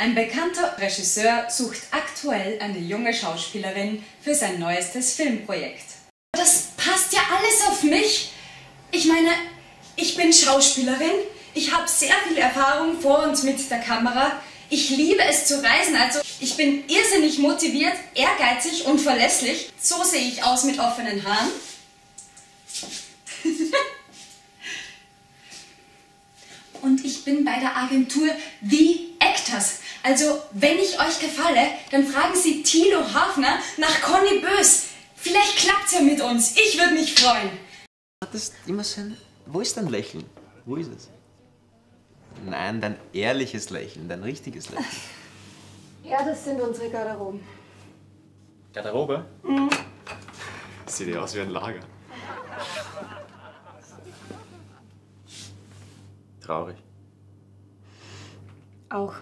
Ein bekannter Regisseur sucht aktuell eine junge Schauspielerin für sein neuestes Filmprojekt. Das passt ja alles auf mich. Ich meine, ich bin Schauspielerin, ich habe sehr viel Erfahrung vor und mit der Kamera. Ich liebe es zu reisen, also ich bin irrsinnig motiviert, ehrgeizig und verlässlich. So sehe ich aus mit offenen Haaren. und ich bin bei der Agentur Actors. Also, wenn ich euch gefalle, dann fragen Sie Tilo Hafner nach Conny Bös. Vielleicht klappt's ja mit uns. Ich würde mich freuen. Hat das immer sein. Wo ist dein Lächeln? Wo ist es? Nein, dein ehrliches Lächeln, dein richtiges Lächeln. Ja, das sind unsere Garderoben. Garderobe? Mhm. Sieht ja aus wie ein Lager. Traurig. Auch.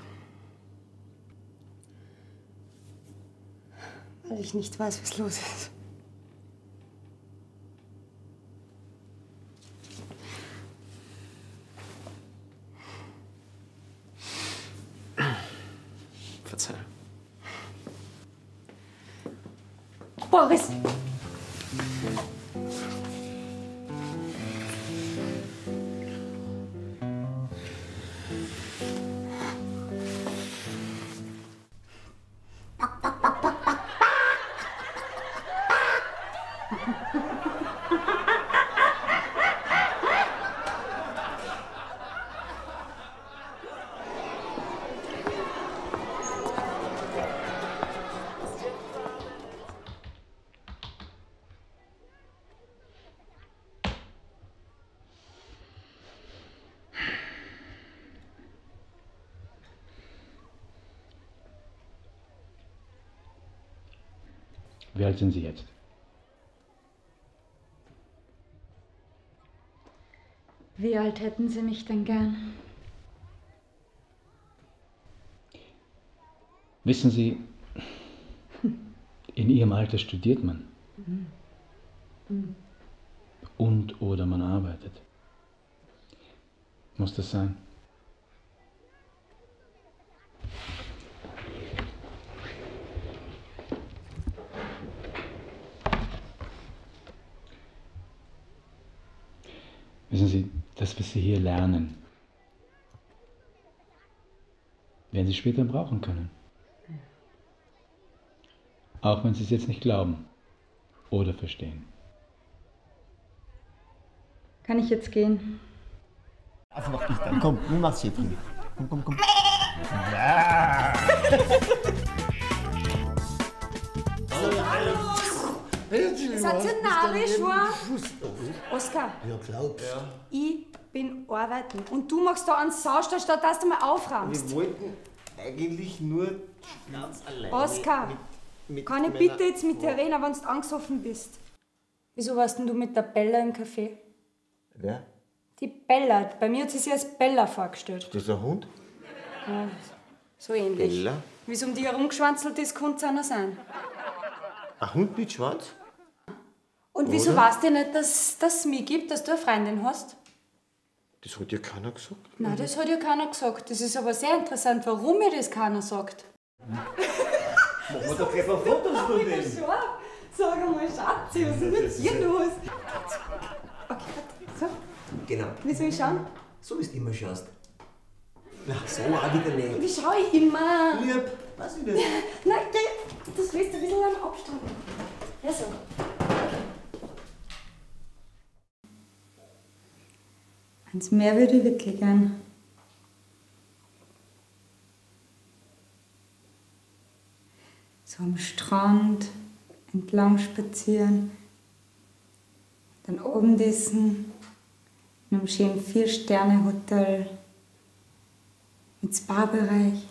Weil ich nicht weiß, was los ist. Verzeih. Boris! Wie alt sind Sie jetzt? Wie alt hätten Sie mich denn gern? Wissen Sie, in Ihrem Alter studiert man und oder man arbeitet. Muss das sein? Wissen Sie, das, was Sie hier lernen, werden Sie später brauchen können. Auch wenn Sie es jetzt nicht glauben oder verstehen. Kann ich jetzt gehen? Also mach ich dann. Komm, nimm mach's hier drin. Komm, komm, komm. Ja. Ihr narrisch, wa? Oskar, Ja, glaubst ich bin arbeiten und du machst da einen Saustall, statt dass du mal aufräumst. Wir wollten eigentlich nur ganz alleine. Oskar, mit, mit Kann ich bitte jetzt mit dir Frau- reden, wenn du angesoffen bist? Wieso warst denn du mit der Bella im Café? Wer? Die Bella, bei mir hat sie sich als Bella vorgestellt. Das ist ein Hund? Ja, so ähnlich. Bella? Wie es um die herumgeschwanzelt ist, kann es einer sein. Ein Hund mit Schwanz? Und wieso Oder? weißt du nicht, dass es mich gibt, dass du eine Freundin hast? Das hat dir keiner gesagt. Nein, das hat ja keiner gesagt. Das ist aber sehr interessant, warum mir das keiner sagt. Machen wir doch gleich mal Fotos von dem. Sag einmal, Schatzi, was ist mit dir los? Okay, warte. So, Genau. wie soll ich schauen? So wie du immer schaust. Na, so auch wieder nicht. Wie schaue ich immer? Lieb, weiß ich nicht. Nein, geh. das willst du ein bisschen am Abstand. Ja, so. Ans Meer würde ich wirklich gern. So am Strand entlang spazieren, dann Abendessen in einem schönen Vier-Sterne-Hotel mit Spa-Bereich.